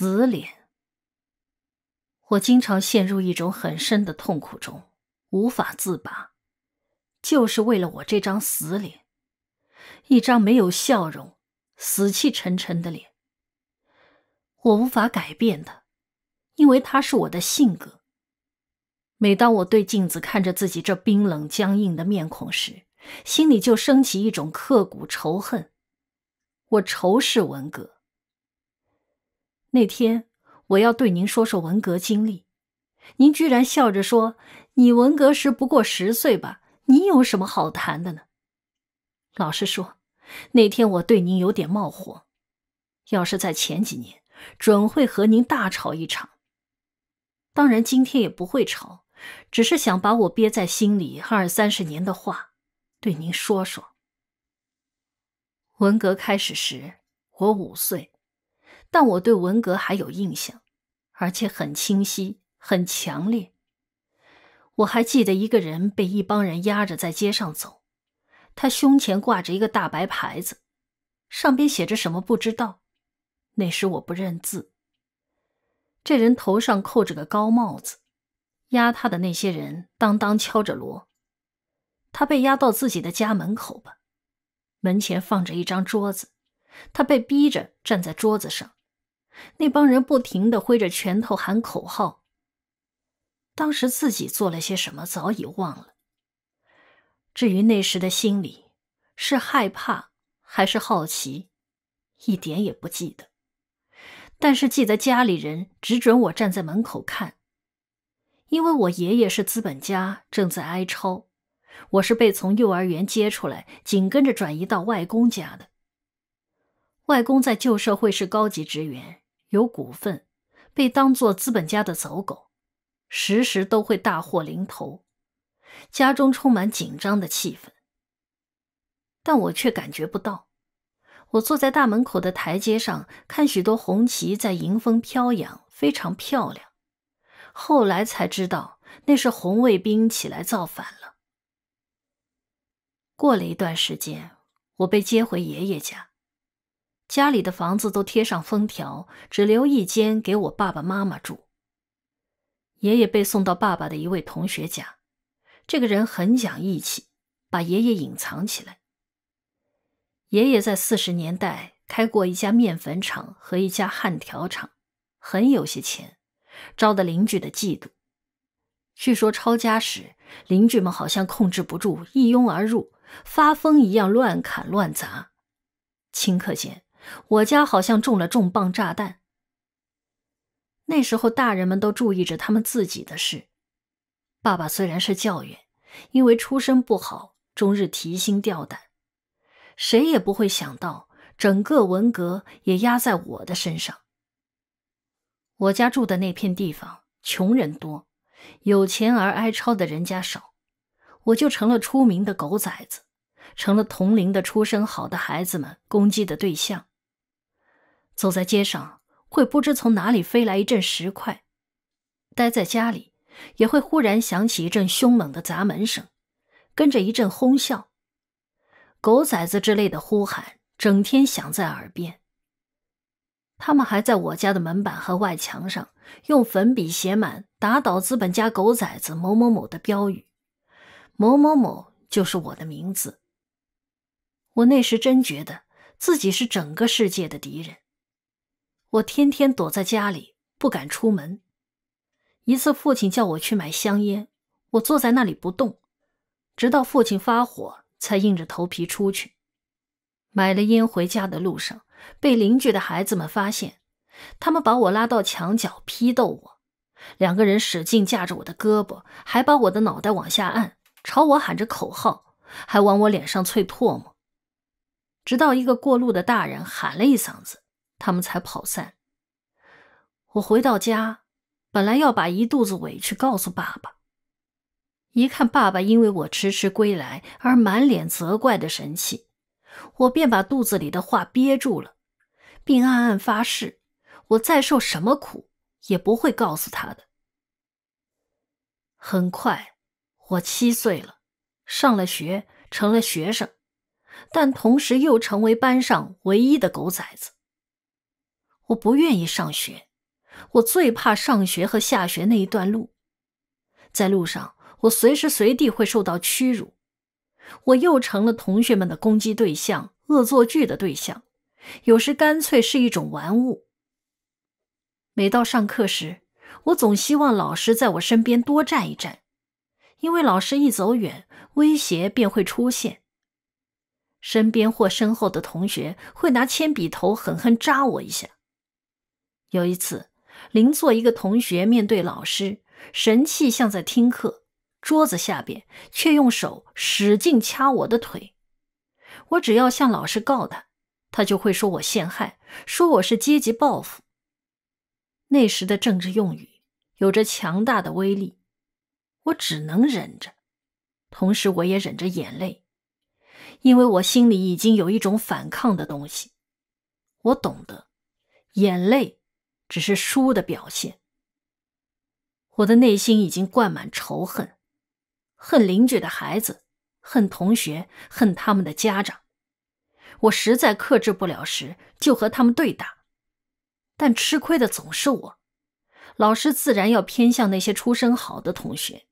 死脸。我经常陷入一种很深的痛苦中，无法自拔，就是为了我这张死脸，一张没有笑容、死气沉沉的脸。我无法改变的，因为它是我的性格。每当我对镜子看着自己这冰冷僵硬的面孔时，心里就升起一种刻骨仇恨。我仇视文革。那天我要对您说说文革经历，您居然笑着说：“你文革时不过十岁吧？你有什么好谈的呢？”老实说，那天我对您有点冒火。要是在前几年，准会和您大吵一场。当然，今天也不会吵，只是想把我憋在心里二三十年的话，对您说说。文革开始时，我五岁，但我对文革还有印象，而且很清晰、很强烈。我还记得一个人被一帮人压着在街上走，他胸前挂着一个大白牌子，上边写着什么不知道。那时我不认字。这人头上扣着个高帽子，压他的那些人当当敲着锣。他被押到自己的家门口吧。门前放着一张桌子，他被逼着站在桌子上。那帮人不停地挥着拳头喊口号。当时自己做了些什么，早已忘了。至于那时的心里是害怕还是好奇，一点也不记得。但是记得家里人只准我站在门口看，因为我爷爷是资本家，正在挨抄。我是被从幼儿园接出来，紧跟着转移到外公家的。外公在旧社会是高级职员，有股份，被当作资本家的走狗，时时都会大祸临头，家中充满紧张的气氛。但我却感觉不到。我坐在大门口的台阶上，看许多红旗在迎风飘扬，非常漂亮。后来才知道，那是红卫兵起来造反了。过了一段时间，我被接回爷爷家，家里的房子都贴上封条，只留一间给我爸爸妈妈住。爷爷被送到爸爸的一位同学家，这个人很讲义气，把爷爷隐藏起来。爷爷在四十年代开过一家面粉厂和一家焊条厂，很有些钱，招得邻居的嫉妒。据说抄家时，邻居们好像控制不住，一拥而入。发疯一样乱砍乱砸，顷刻间，我家好像中了重磅炸弹。那时候，大人们都注意着他们自己的事。爸爸虽然是教员，因为出身不好，终日提心吊胆。谁也不会想到，整个文革也压在我的身上。我家住的那片地方，穷人多，有钱而挨抄的人家少。我就成了出名的狗崽子，成了同龄的出身好的孩子们攻击的对象。走在街上，会不知从哪里飞来一阵石块；待在家里，也会忽然响起一阵凶猛的砸门声，跟着一阵哄笑。狗崽子之类的呼喊整天响在耳边。他们还在我家的门板和外墙上用粉笔写满“打倒资本家狗崽子某某某”的标语。某某某就是我的名字。我那时真觉得自己是整个世界的敌人。我天天躲在家里，不敢出门。一次，父亲叫我去买香烟，我坐在那里不动，直到父亲发火，才硬着头皮出去。买了烟回家的路上，被邻居的孩子们发现，他们把我拉到墙角批斗我，两个人使劲架着我的胳膊，还把我的脑袋往下按。朝我喊着口号，还往我脸上啐唾沫，直到一个过路的大人喊了一嗓子，他们才跑散。我回到家，本来要把一肚子委屈告诉爸爸，一看爸爸因为我迟迟归来而满脸责怪的神气，我便把肚子里的话憋住了，并暗暗发誓，我再受什么苦也不会告诉他的。很快。我七岁了，上了学，成了学生，但同时又成为班上唯一的狗崽子。我不愿意上学，我最怕上学和下学那一段路，在路上我随时随地会受到屈辱，我又成了同学们的攻击对象、恶作剧的对象，有时干脆是一种玩物。每到上课时，我总希望老师在我身边多站一站，因为老师一走远，威胁便会出现。身边或身后的同学会拿铅笔头狠狠扎我一下。有一次，邻座一个同学面对老师，神气像在听课，桌子下边却用手使劲掐我的腿。我只要向老师告他，他就会说我陷害，说我是阶级报复。那时的政治用语有着强大的威力，我只能忍着，同时我也忍着眼泪。因为我心里已经有一种反抗的东西，我懂得，眼泪只是输的表现。我的内心已经灌满仇恨，恨邻居的孩子，恨同学，恨他们的家长。我实在克制不了时，就和他们对打，但吃亏的总是我。老师自然要偏向那些出身好的同学。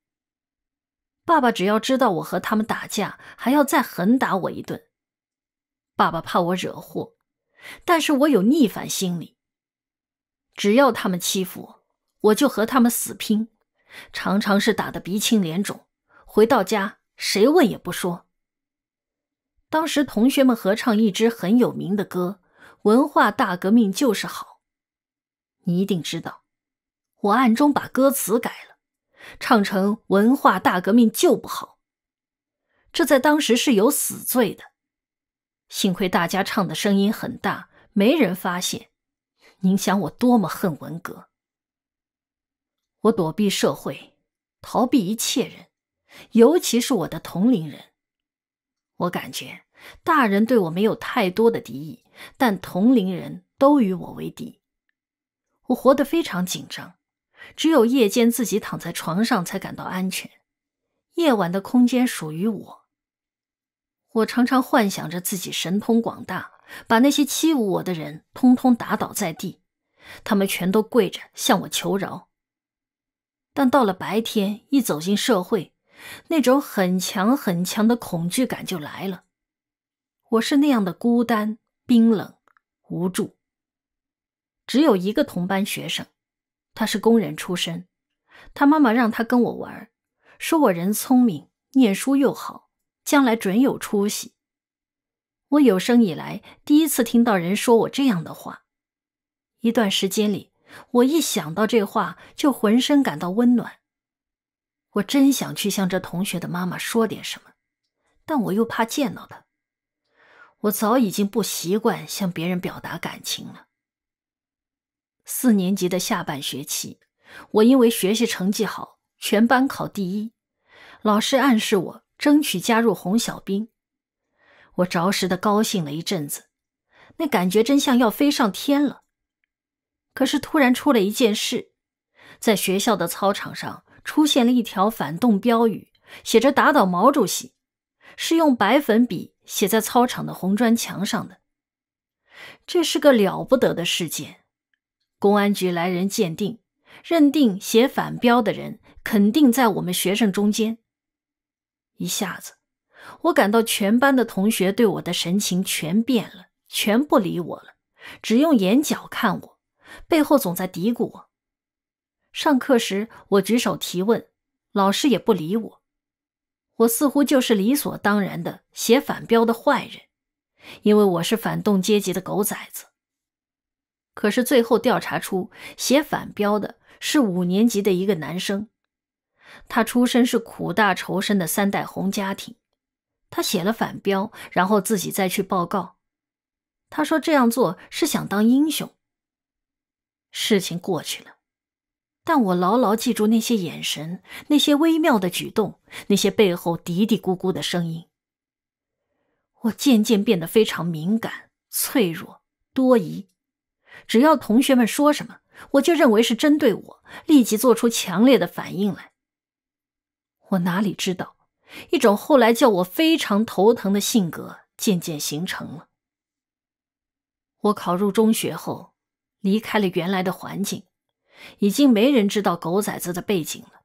爸爸只要知道我和他们打架，还要再狠打我一顿。爸爸怕我惹祸，但是我有逆反心理。只要他们欺负我，我就和他们死拼，常常是打得鼻青脸肿。回到家，谁问也不说。当时同学们合唱一支很有名的歌，《文化大革命就是好》，你一定知道。我暗中把歌词改了。唱成文化大革命就不好，这在当时是有死罪的。幸亏大家唱的声音很大，没人发现。您想我多么恨文革？我躲避社会，逃避一切人，尤其是我的同龄人。我感觉大人对我没有太多的敌意，但同龄人都与我为敌。我活得非常紧张。只有夜间自己躺在床上才感到安全，夜晚的空间属于我。我常常幻想着自己神通广大，把那些欺侮我的人通通打倒在地，他们全都跪着向我求饶。但到了白天，一走进社会，那种很强很强的恐惧感就来了。我是那样的孤单、冰冷、无助。只有一个同班学生。他是工人出身，他妈妈让他跟我玩，说我人聪明，念书又好，将来准有出息。我有生以来第一次听到人说我这样的话。一段时间里，我一想到这话就浑身感到温暖。我真想去向这同学的妈妈说点什么，但我又怕见到他。我早已经不习惯向别人表达感情了。四年级的下半学期，我因为学习成绩好，全班考第一，老师暗示我争取加入红小兵。我着实的高兴了一阵子，那感觉真像要飞上天了。可是突然出了一件事，在学校的操场上出现了一条反动标语，写着“打倒毛主席”，是用白粉笔写在操场的红砖墙上的。这是个了不得的事件。公安局来人鉴定，认定写反标的人肯定在我们学生中间。一下子，我感到全班的同学对我的神情全变了，全不理我了，只用眼角看我，背后总在嘀咕我。上课时，我举手提问，老师也不理我，我似乎就是理所当然的写反标的坏人，因为我是反动阶级的狗崽子。可是最后调查出，写反标的是五年级的一个男生，他出身是苦大仇深的三代红家庭，他写了反标，然后自己再去报告。他说这样做是想当英雄。事情过去了，但我牢牢记住那些眼神，那些微妙的举动，那些背后嘀嘀咕咕的声音。我渐渐变得非常敏感、脆弱、多疑。只要同学们说什么，我就认为是针对我，立即做出强烈的反应来。我哪里知道，一种后来叫我非常头疼的性格渐渐形成了。我考入中学后，离开了原来的环境，已经没人知道狗崽子的背景了。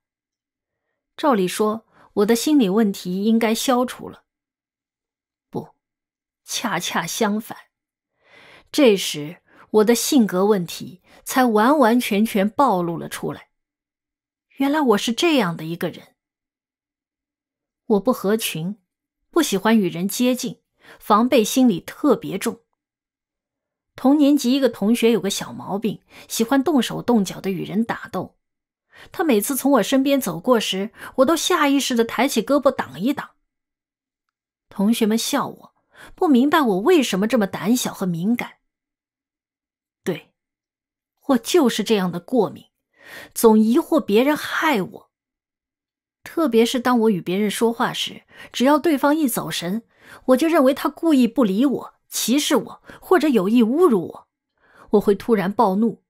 照理说，我的心理问题应该消除了。不，恰恰相反，这时我的性格问题才完完全全暴露了出来。原来我是这样的一个人。我不合群，不喜欢与人接近，防备心理特别重。同年级一个同学有个小毛病，喜欢动手动脚的与人打斗。他每次从我身边走过时，我都下意识的抬起胳膊挡一挡。同学们笑我，不明白我为什么这么胆小和敏感。对，我就是这样的过敏，总疑惑别人害我。特别是当我与别人说话时，只要对方一走神，我就认为他故意不理我。歧视我或者有意侮辱我，我会突然暴怒，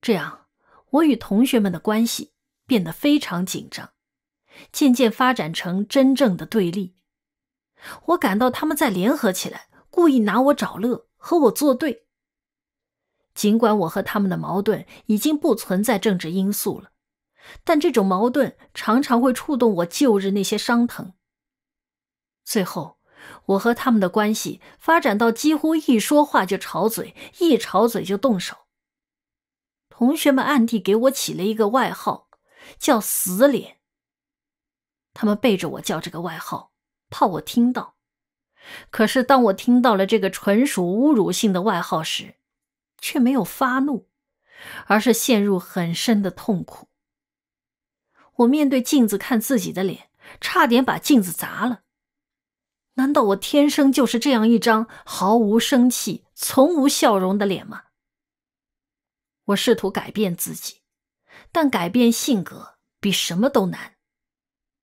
这样我与同学们的关系变得非常紧张，渐渐发展成真正的对立。我感到他们在联合起来，故意拿我找乐，和我作对。尽管我和他们的矛盾已经不存在政治因素了，但这种矛盾常常会触动我旧日那些伤疼。最后。我和他们的关系发展到几乎一说话就吵嘴，一吵嘴就动手。同学们暗地给我起了一个外号，叫“死脸”。他们背着我叫这个外号，怕我听到。可是当我听到了这个纯属侮辱性的外号时，却没有发怒，而是陷入很深的痛苦。我面对镜子看自己的脸，差点把镜子砸了。难道我天生就是这样一张毫无生气、从无笑容的脸吗？我试图改变自己，但改变性格比什么都难。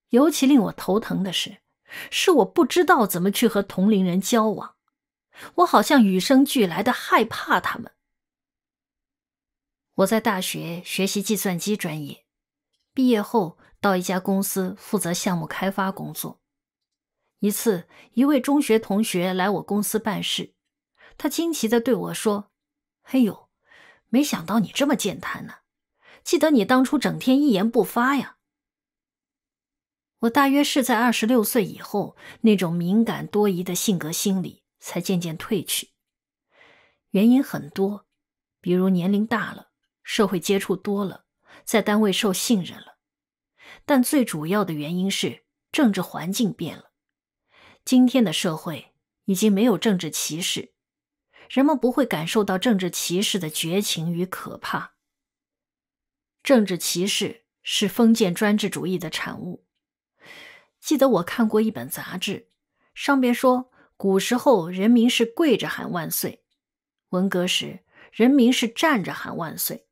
尤其令我头疼的是，是我不知道怎么去和同龄人交往。我好像与生俱来的害怕他们。我在大学学习计算机专业，毕业后到一家公司负责项目开发工作。一次，一位中学同学来我公司办事，他惊奇地对我说：“嘿呦，没想到你这么健谈呢！记得你当初整天一言不发呀。”我大约是在二十六岁以后，那种敏感多疑的性格心理才渐渐褪去。原因很多，比如年龄大了，社会接触多了，在单位受信任了。但最主要的原因是政治环境变了。今天的社会已经没有政治歧视，人们不会感受到政治歧视的绝情与可怕。政治歧视是封建专制主义的产物。记得我看过一本杂志，上边说古时候人民是跪着喊万岁，文革时人民是站着喊万岁。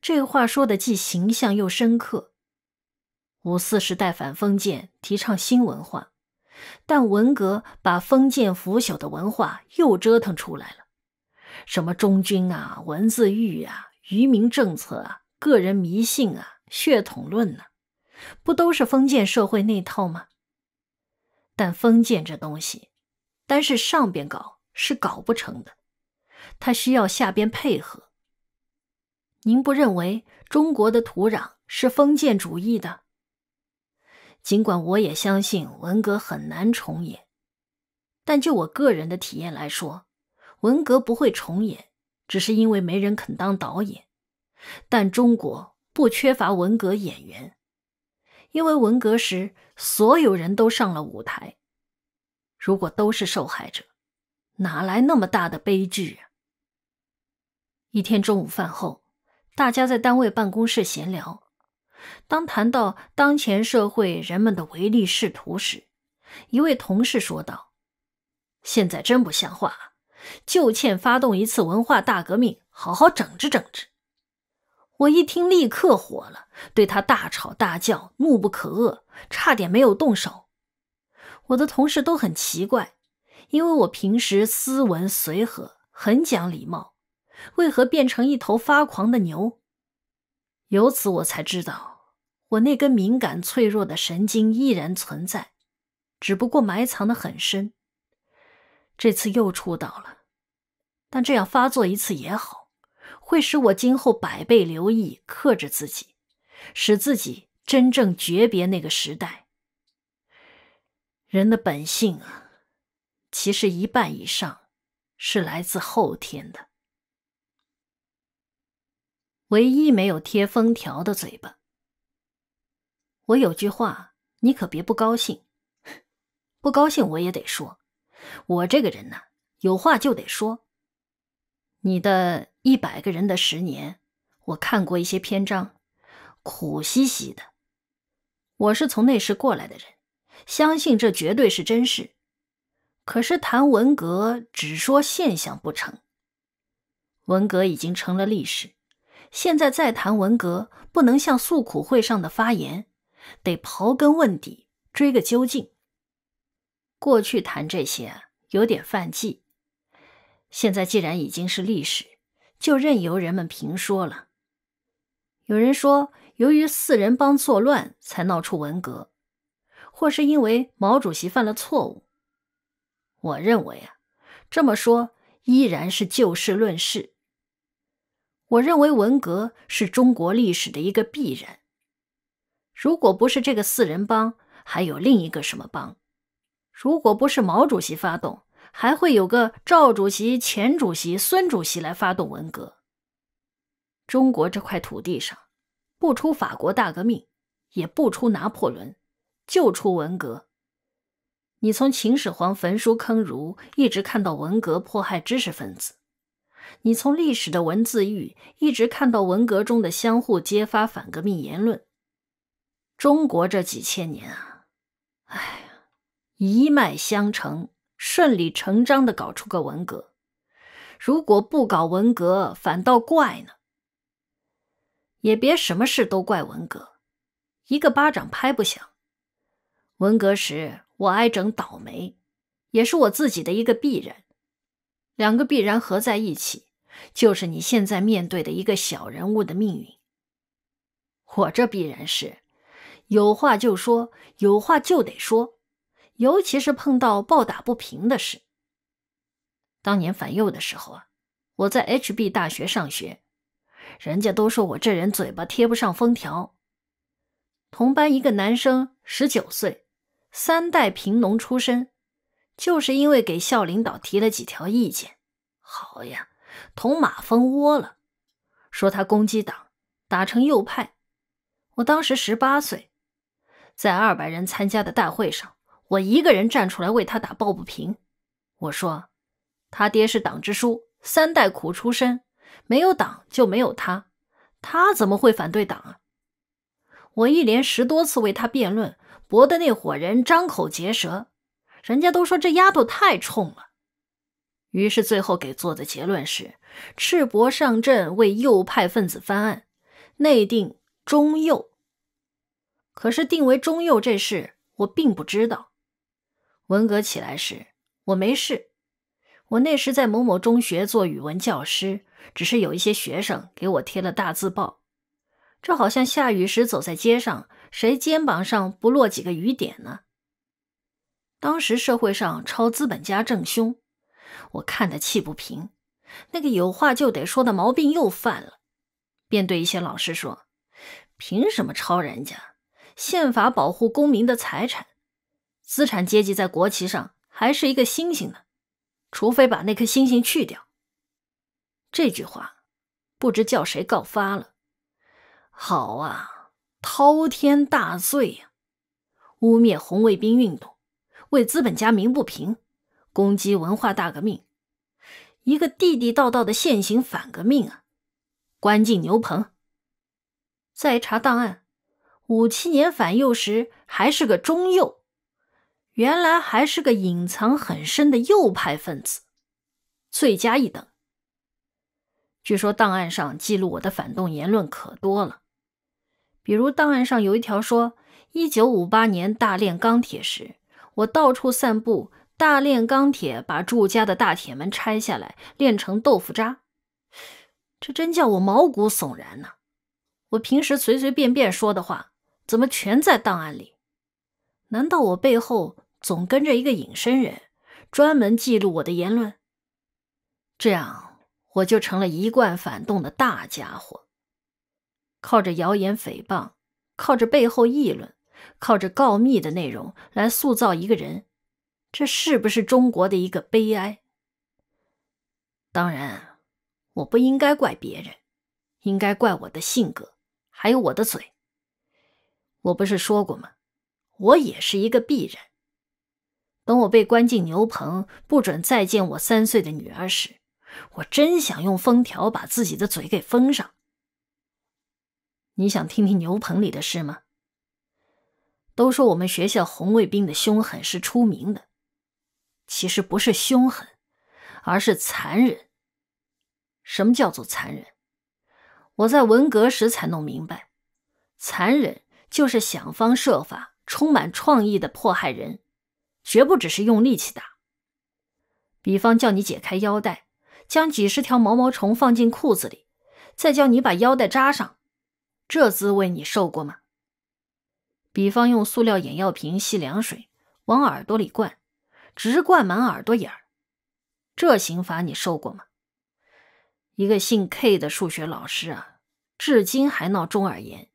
这话说的既形象又深刻。五四时代反封建，提倡新文化。但文革把封建腐朽的文化又折腾出来了，什么忠君啊、文字狱啊、愚民政策啊、个人迷信啊、血统论呢，不都是封建社会那套吗？但封建这东西，单是上边搞是搞不成的，它需要下边配合。您不认为中国的土壤是封建主义的？尽管我也相信文革很难重演，但就我个人的体验来说，文革不会重演，只是因为没人肯当导演。但中国不缺乏文革演员，因为文革时所有人都上了舞台。如果都是受害者，哪来那么大的悲剧啊？一天中午饭后，大家在单位办公室闲聊。当谈到当前社会人们的唯利是图时，一位同事说道：“现在真不像话，就欠发动一次文化大革命，好好整治整治。”我一听，立刻火了，对他大吵大叫，怒不可遏，差点没有动手。我的同事都很奇怪，因为我平时斯文随和，很讲礼貌，为何变成一头发狂的牛？由此我才知道，我那根敏感脆弱的神经依然存在，只不过埋藏的很深。这次又触到了，但这样发作一次也好，会使我今后百倍留意、克制自己，使自己真正诀别那个时代。人的本性啊，其实一半以上是来自后天的。唯一没有贴封条的嘴巴。我有句话，你可别不高兴。不高兴我也得说，我这个人呢，有话就得说。你的一百个人的十年，我看过一些篇章，苦兮兮的。我是从那时过来的人。相信这绝对是真事，可是谈文革只说现象不成。文革已经成了历史，现在再谈文革，不能像诉苦会上的发言，得刨根问底，追个究竟。过去谈这些有点犯忌，现在既然已经是历史，就任由人们评说了。有人说，由于四人帮作乱，才闹出文革。或是因为毛主席犯了错误，我认为啊，这么说依然是就事论事。我认为文革是中国历史的一个必然。如果不是这个四人帮，还有另一个什么帮？如果不是毛主席发动，还会有个赵主席、钱主席、孙主席来发动文革。中国这块土地上，不出法国大革命，也不出拿破仑。就出文革，你从秦始皇焚书坑儒，一直看到文革迫害知识分子；你从历史的文字狱，一直看到文革中的相互揭发反革命言论。中国这几千年啊，哎呀，一脉相承，顺理成章的搞出个文革。如果不搞文革，反倒怪呢。也别什么事都怪文革，一个巴掌拍不响。文革时，我挨整倒霉，也是我自己的一个必然。两个必然合在一起，就是你现在面对的一个小人物的命运。我这必然是有话就说，有话就得说，尤其是碰到抱打不平的事。当年反右的时候啊，我在 HB 大学上学，人家都说我这人嘴巴贴不上封条。同班一个男生，十九岁。三代贫农出身，就是因为给校领导提了几条意见，好呀，捅马蜂窝了，说他攻击党，打成右派。我当时十八岁，在二百人参加的大会上，我一个人站出来为他打抱不平。我说，他爹是党支书，三代苦出身，没有党就没有他，他怎么会反对党啊？我一连十多次为他辩论。驳的那伙人张口结舌，人家都说这丫头太冲了。于是最后给做的结论是：赤膊上阵为右派分子翻案，内定中右。可是定为中右这事，我并不知道。文革起来时，我没事。我那时在某某中学做语文教师，只是有一些学生给我贴了大字报，这好像下雨时走在街上。谁肩膀上不落几个雨点呢？当时社会上抄资本家正凶，我看得气不平。那个有话就得说的毛病又犯了，便对一些老师说：“凭什么抄人家？宪法保护公民的财产，资产阶级在国旗上还是一个星星呢，除非把那颗星星去掉。”这句话不知叫谁告发了。好啊。滔天大罪呀！污蔑红卫兵运动，为资本家鸣不平，攻击文化大革命，一个地地道道的现行反革命啊！关进牛棚。再查档案，五七年反右时还是个中右，原来还是个隐藏很深的右派分子，罪加一等。据说档案上记录我的反动言论可多了。比如档案上有一条说，一九五八年大炼钢铁时，我到处散布大炼钢铁，把住家的大铁门拆下来炼成豆腐渣，这真叫我毛骨悚然呢。我平时随随便便说的话，怎么全在档案里？难道我背后总跟着一个隐身人，专门记录我的言论？这样我就成了一贯反动的大家伙。靠着谣言诽谤，靠着背后议论，靠着告密的内容来塑造一个人，这是不是中国的一个悲哀？当然，我不应该怪别人，应该怪我的性格，还有我的嘴。我不是说过吗？我也是一个鄙人。等我被关进牛棚，不准再见我三岁的女儿时，我真想用封条把自己的嘴给封上。你想听听牛棚里的事吗？都说我们学校红卫兵的凶狠是出名的，其实不是凶狠，而是残忍。什么叫做残忍？我在文革时才弄明白，残忍就是想方设法。充满创意的迫害人，绝不只是用力气打。比方叫你解开腰带，将几十条毛毛虫放进裤子里，再叫你把腰带扎上，这滋味你受过吗？比方用塑料眼药瓶吸凉水往耳朵里灌，直灌满耳朵眼儿，这刑罚你受过吗？一个姓 K 的数学老师啊，至今还闹中耳炎，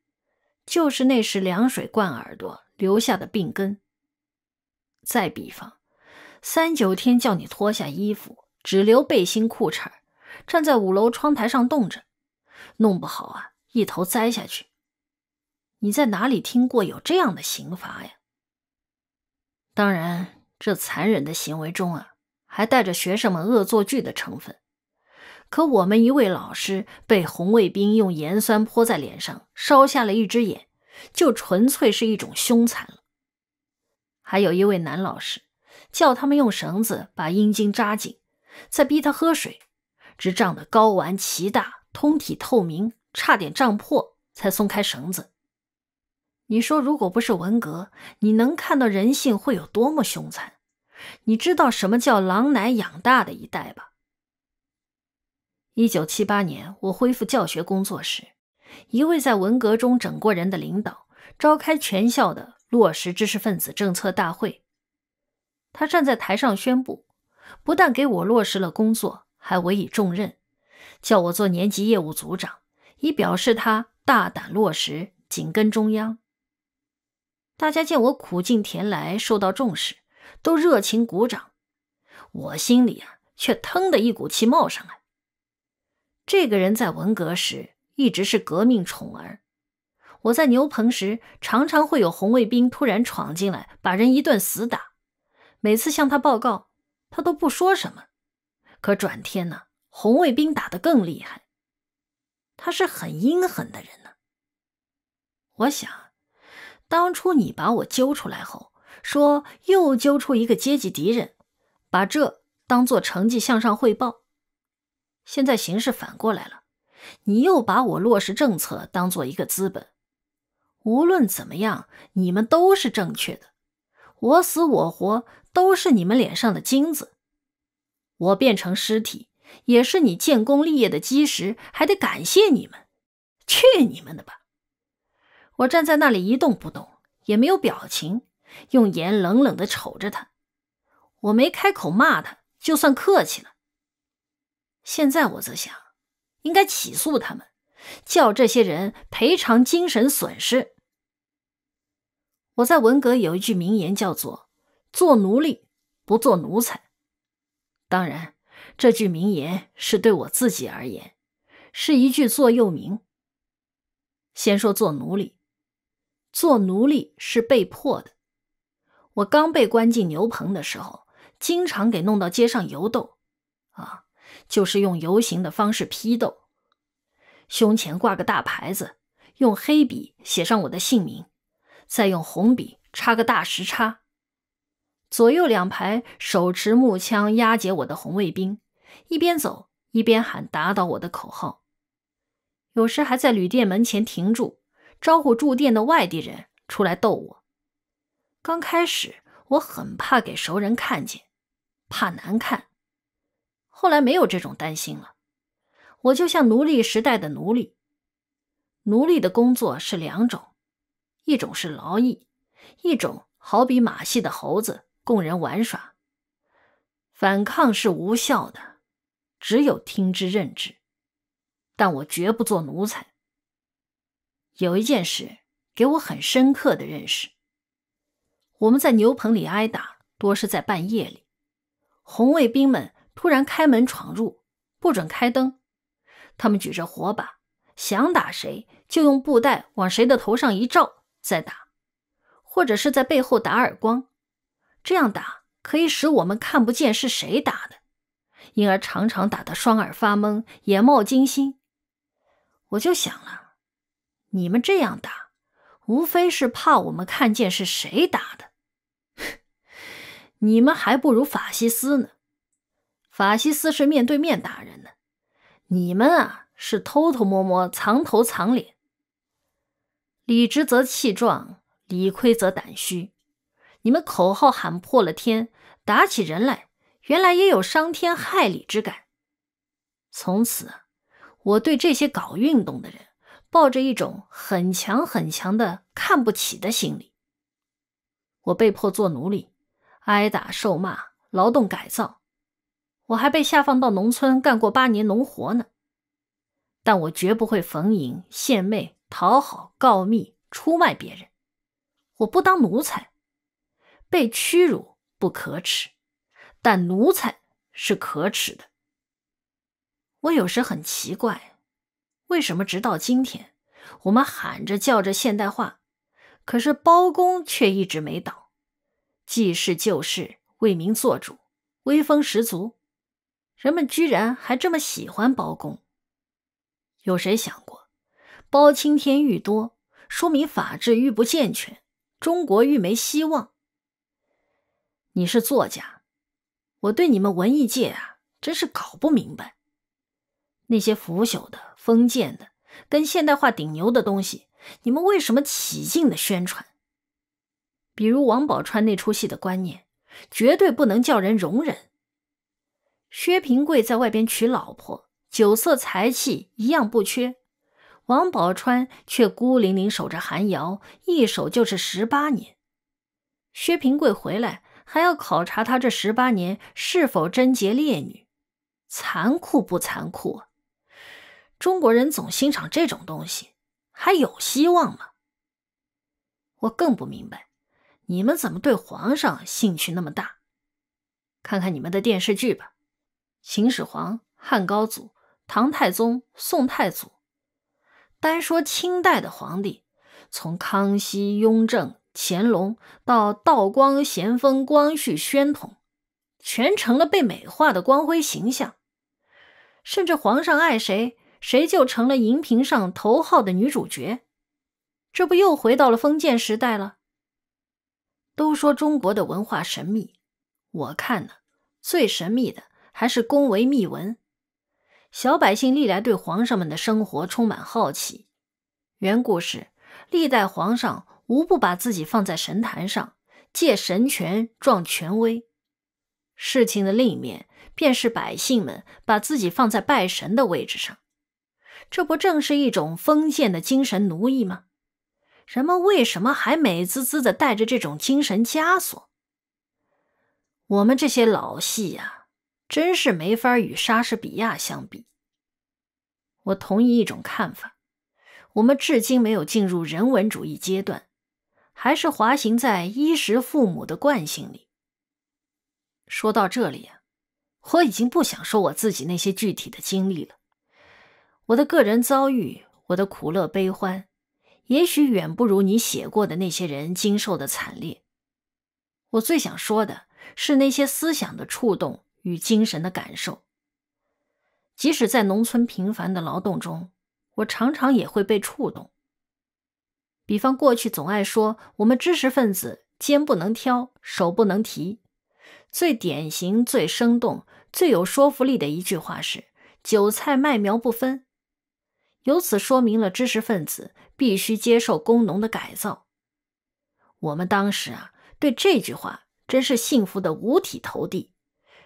就是那时凉水灌耳朵。留下的病根。再比方，三九天叫你脱下衣服，只留背心裤衩站在五楼窗台上冻着，弄不好啊，一头栽下去。你在哪里听过有这样的刑罚呀？当然，这残忍的行为中啊，还带着学生们恶作剧的成分。可我们一位老师被红卫兵用盐酸泼在脸上，烧瞎了一只眼。就纯粹是一种凶残了。还有一位男老师，叫他们用绳子把阴茎扎紧，再逼他喝水，直胀得睾丸奇大，通体透明，差点胀破，才松开绳子。你说，如果不是文革，你能看到人性会有多么凶残？你知道什么叫狼奶养大的一代吧？一九七八年，我恢复教学工作时。一位在文革中整过人的领导召开全校的落实知识分子政策大会，他站在台上宣布，不但给我落实了工作，还委以重任，叫我做年级业务组长，以表示他大胆落实，紧跟中央。大家见我苦尽甜来，受到重视，都热情鼓掌，我心里啊，却腾的一股气冒上来。这个人在文革时。一直是革命宠儿。我在牛棚时，常常会有红卫兵突然闯进来，把人一顿死打。每次向他报告，他都不说什么。可转天呢，红卫兵打得更厉害。他是很阴狠的人呢。我想，当初你把我揪出来后，说又揪出一个阶级敌人，把这当做成绩向上汇报。现在形势反过来了。你又把我落实政策当做一个资本，无论怎么样，你们都是正确的。我死我活都是你们脸上的金子，我变成尸体也是你建功立业的基石，还得感谢你们。去你们的吧！我站在那里一动不动，也没有表情，用眼冷冷的瞅着他。我没开口骂他，就算客气了。现在我则想。应该起诉他们，叫这些人赔偿精神损失。我在文革有一句名言，叫做“做奴隶不做奴才”。当然，这句名言是对我自己而言，是一句座右铭。先说做奴隶，做奴隶是被迫的。我刚被关进牛棚的时候，经常给弄到街上游斗，啊。就是用游行的方式批斗，胸前挂个大牌子，用黑笔写上我的姓名，再用红笔插个大时叉。左右两排手持木枪押解我的红卫兵，一边走一边喊打倒我的口号。有时还在旅店门前停住，招呼住店的外地人出来逗我。刚开始我很怕给熟人看见，怕难看。后来没有这种担心了，我就像奴隶时代的奴隶。奴隶的工作是两种，一种是劳役，一种好比马戏的猴子供人玩耍。反抗是无效的，只有听之任之，但我绝不做奴才。有一件事给我很深刻的认识：我们在牛棚里挨打，多是在半夜里，红卫兵们突然开门闯入，不准开灯，他们举着火把，想打谁就用布袋往谁的头上一罩再打，或者是在背后打耳光，这样打可以使我们看不见是谁打的。因而常常打得双耳发懵，眼冒金星。我就想了，你们这样打，无非是怕我们看见是谁打的。你们还不如法西斯呢。法西斯是面对面打人的，你们啊是偷偷摸摸、藏头藏脸。理直则气壮，理亏则胆虚。你们口号喊破了天，打起人来。原来也有伤天害理之感。从此，我对这些搞运动的人抱着一种很强很强的看不起的心理。我被迫做奴隶，挨打受骂，劳动改造，我还被下放到农村干过八年农活呢。但我绝不会逢迎献媚、讨好、告密、出卖别人。我不当奴才，被屈辱不可耻。但奴才是可耻的。我有时很奇怪，为什么直到今天，我们喊着叫着现代化，可是包公却一直没倒，济世救世，为民做主，威风十足，人们居然还这么喜欢包公。有谁想过，包青天愈多，说明法治愈不健全，中国愈没希望？你是作家。我对你们文艺界啊，真是搞不明白。那些腐朽的、封建的、跟现代化顶牛的东西，你们为什么起劲的宣传？比如王宝钏那出戏的观念，绝对不能叫人容忍。薛平贵在外边娶老婆，酒色财气一样不缺，王宝钏却孤零零守着寒窑，一守就是十八年。薛平贵回来。还要考察他这十八年是否贞洁烈女，残酷不残酷？中国人总欣赏这种东西，还有希望吗？我更不明白，你们怎么对皇上兴趣那么大？看看你们的电视剧吧，秦始皇、汉高祖、唐太宗、宋太祖，单说清代的皇帝，从康熙、雍正。乾隆到道光、咸丰、光绪、宣统，全成了被美化的光辉形象。甚至皇上爱谁，谁就成了荧屏上头号的女主角。这不又回到了封建时代了？都说中国的文化神秘，我看呢，最神秘的还是宫闱秘闻。小百姓历来对皇上们的生活充满好奇。缘故是历代皇上。无不把自己放在神坛上，借神权壮权威。事情的另一面，便是百姓们把自己放在拜神的位置上，这不正是一种封建的精神奴役吗？人们为什么还美滋滋的带着这种精神枷锁？我们这些老戏呀，真是没法与莎士比亚相比。我同意一种看法：我们至今没有进入人文主义阶段。还是滑行在衣食父母的惯性里。说到这里啊，我已经不想说我自己那些具体的经历了。我的个人遭遇，我的苦乐悲欢，也许远不如你写过的那些人经受的惨烈。我最想说的是那些思想的触动与精神的感受。即使在农村平凡的劳动中，我常常也会被触动。比方过去总爱说我们知识分子肩不能挑，手不能提。最典型、最生动、最有说服力的一句话是“韭菜麦苗不分”，由此说明了知识分子必须接受工农的改造。我们当时啊，对这句话真是幸福的五体投地，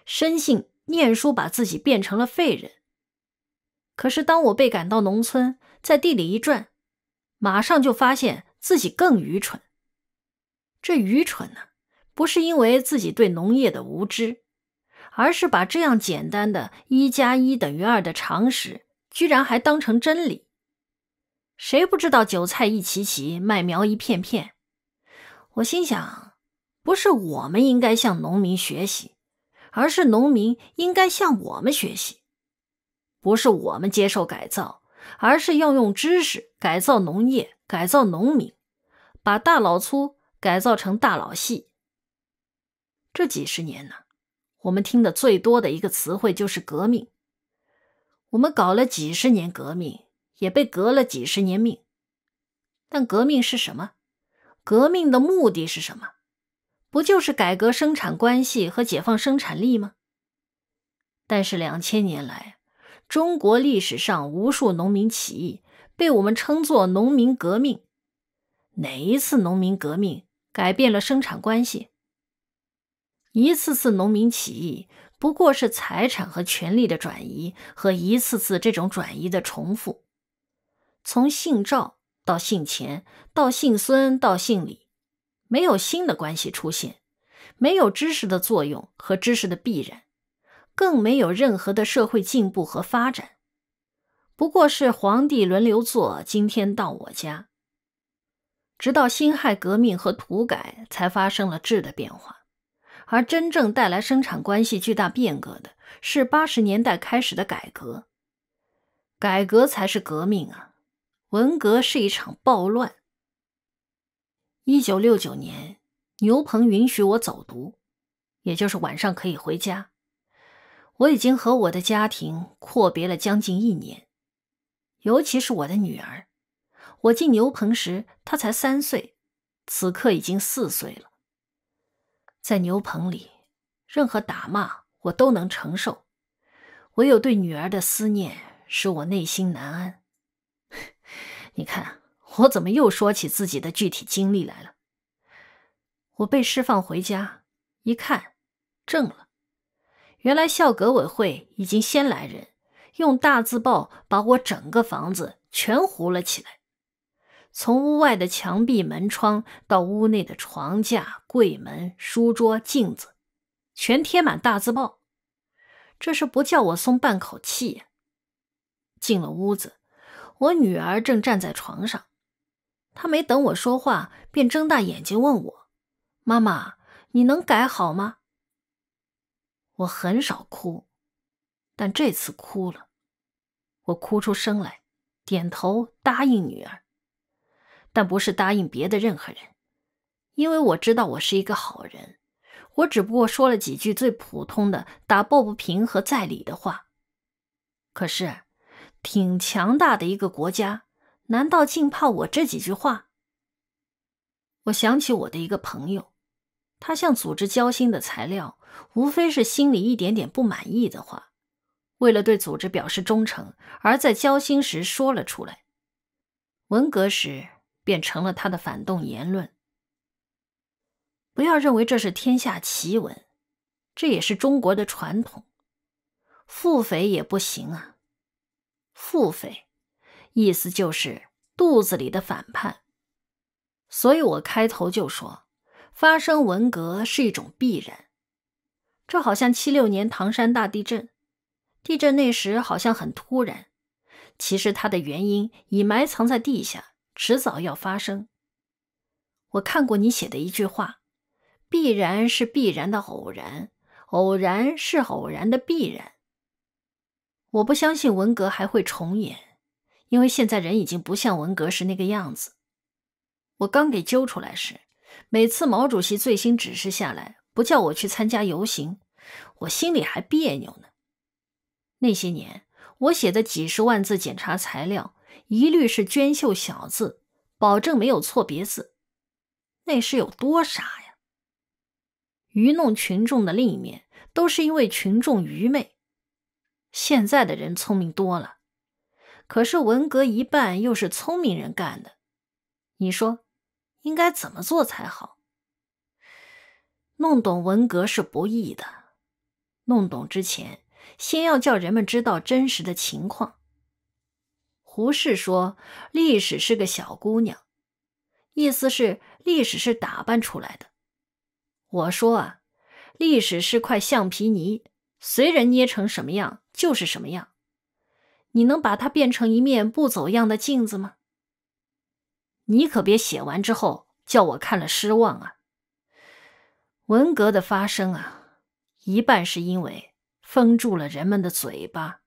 深信念书把自己变成了废人。可是当我被赶到农村，在地里一转。马上就发现自己更愚蠢。这愚蠢呢，不是因为自己对农业的无知，而是把这样简单的一加一等于二的常识，居然还当成真理。谁不知道韭菜一齐齐，麦苗一片片？我心想，不是我们应该向农民学习，而是农民应该向我们学习。不是我们接受改造，而是要用知识改造农业，改造农民，把大老粗改造成大老细。这几十年呢，我们听的最多的一个词汇就是革命。我们搞了几十年革命。也被革了几十年命，但革命是什么？革命的目的是什么？不就是改革生产关系和解放生产力吗？但是两千年来，中国历史上无数农民起义被我们称作农民革命。哪一次农民革命改变了生产关系？一次次农民起义不过是财产和权力的转移和一次次这种转移的重复。从姓赵到姓钱，到姓孙，到姓李，没有新的关系出现，没有知识的作用和知识的必然，更没有任何的社会进步和发展。不过是皇帝轮流坐，今天到我家。直到辛亥革命和土改，才发生了质的变化。而真正带来生产关系巨大变革的，是八十年代开始的改革。改革才是革命啊！文革是一场暴乱。一九六九年，牛棚允许我走读，也就是晚上可以回家。我已经和我的家庭阔别了将近一年，尤其是我的女儿。我进牛棚时，她才三岁，此刻已经四岁了。在牛棚里，任何打骂我都能承受，唯有对女儿的思念使我内心难安。你看，我怎么又说起自己的具体经历来了？我被释放回家，一看，怔了。原来校革委会已经先来人，用大字报把我整个房子全糊了起来，从屋外的墙壁、门窗到屋内的床架、柜门、书桌、镜子，全贴满大字报。这是不叫我松半口气呀！进了屋子。我女儿正站在床上，她没等我说话，便睁大眼睛问我：“妈妈，你能改好吗？”我很少哭，但这次哭了。我哭出声来，点头答应女儿，但不是答应别的任何人，因为我知道我是一个好人。我只不过说了几句最普通的打抱不平和在理的话，可是。挺强大的一个国家，难道竟怕我这几句话？我想起我的一个朋友，他向组织交心的材料，无非是心里一点点不满意的话，为了对组织表示忠诚，而在交心时说了出来。文革时便成了他的反动言论。不要认为这是天下奇闻，这也是中国的传统。腹诽也不行啊。腹诽，意思就是肚子里的反叛。所以我开头就说，发生文革是一种必然。这好像七六年唐山大地震，地震那时好像很突然，其实它的原因已埋藏在地下，迟早要发生。我看过你写的一句话：必然是必然的偶然，偶然是偶然的必然。我不相信文革还会重演，因为现在人已经不像文革时那个样子。我刚给揪出来时，每次毛主席最新指示下来，不叫我去参加游行，我心里还别扭呢。那些年，我写的几十万字检查材料，一律是娟秀小字，保证没有错别字。那是有多傻呀！愚弄群众的另一面，都是因为群众愚昧。现在的人聪明多了，可是文革一半又是聪明人干的，你说应该怎么做才好？弄懂文革是不易的，弄懂之前，先要叫人们知道真实的情况。胡适说：“历史是个小姑娘”，意思是历史是打扮出来的。我说啊，历史是块橡皮泥。随人捏成什么样就是什么样。你能把它变成一面不走样的镜子吗？你可别写完之后叫我看了失望啊！文革的发生啊，一半是因为封住了人们的嘴巴。